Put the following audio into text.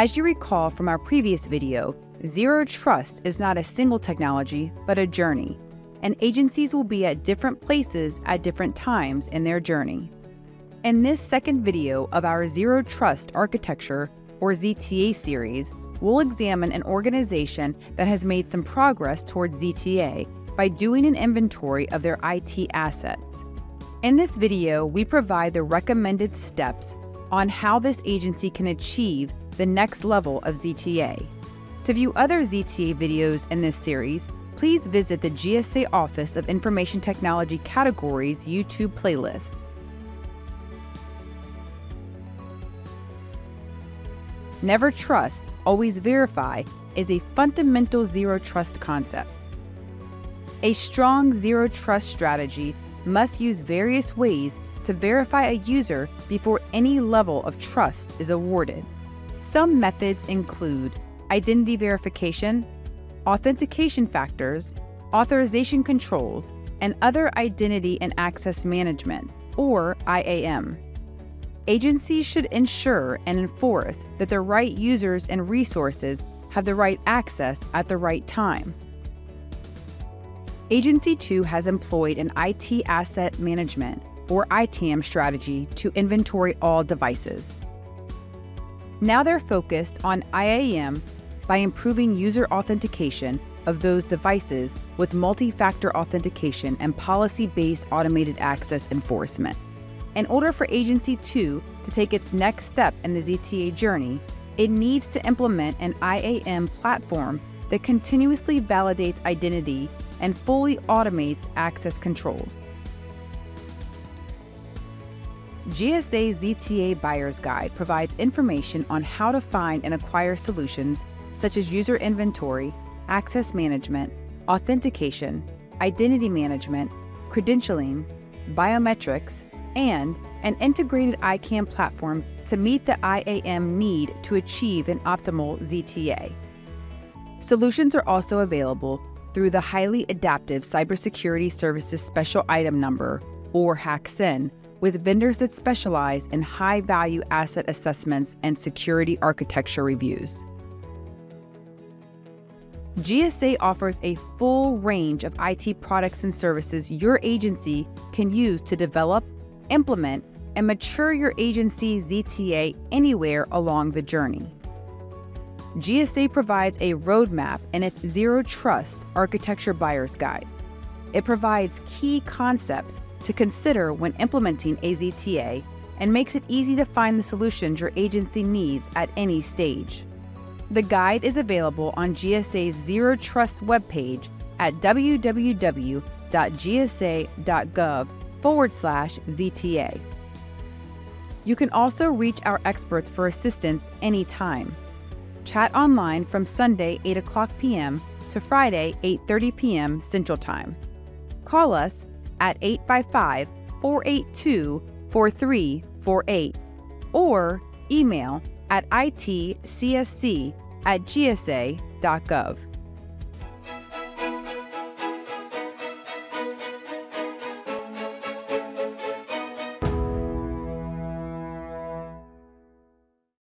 As you recall from our previous video, Zero Trust is not a single technology, but a journey, and agencies will be at different places at different times in their journey. In this second video of our Zero Trust Architecture, or ZTA series, we'll examine an organization that has made some progress towards ZTA by doing an inventory of their IT assets. In this video, we provide the recommended steps on how this agency can achieve the next level of ZTA. To view other ZTA videos in this series, please visit the GSA Office of Information Technology categories YouTube playlist. Never trust, always verify is a fundamental zero trust concept. A strong zero trust strategy must use various ways to verify a user before any level of trust is awarded. Some methods include identity verification, authentication factors, authorization controls, and other identity and access management, or IAM. Agencies should ensure and enforce that the right users and resources have the right access at the right time. Agency 2 has employed an IT asset management, or ITAM strategy to inventory all devices. Now they're focused on IAM by improving user authentication of those devices with multi factor authentication and policy based automated access enforcement. In order for Agency 2 to take its next step in the ZTA journey, it needs to implement an IAM platform that continuously validates identity and fully automates access controls. GSA's ZTA Buyer's Guide provides information on how to find and acquire solutions such as user inventory, access management, authentication, identity management, credentialing, biometrics, and an integrated ICAM platform to meet the IAM need to achieve an optimal ZTA. Solutions are also available through the highly adaptive Cybersecurity Services Special Item Number, or HACSIN, with vendors that specialize in high value asset assessments and security architecture reviews. GSA offers a full range of IT products and services your agency can use to develop, implement, and mature your agency ZTA anywhere along the journey. GSA provides a roadmap in its Zero Trust Architecture Buyer's Guide. It provides key concepts to consider when implementing a ZTA and makes it easy to find the solutions your agency needs at any stage. The guide is available on GSA's Zero Trust webpage at www.gsa.gov forward slash ZTA. You can also reach our experts for assistance anytime. Chat online from Sunday 8 o'clock p.m. to Friday 8:30 p.m. Central Time. Call us at 855 482 4348 or email at itcsc at gsa.gov.